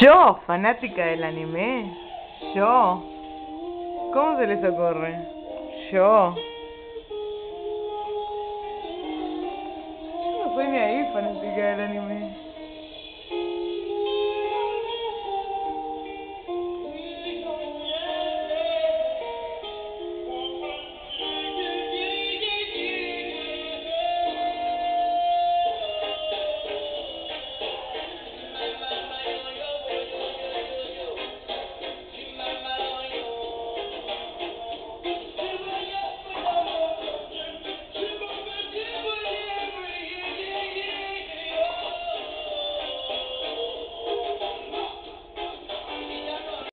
Yo, fanática del anime. Yo. ¿Cómo se les ocurre? Yo. Yo no soy ni ahí fanática del anime.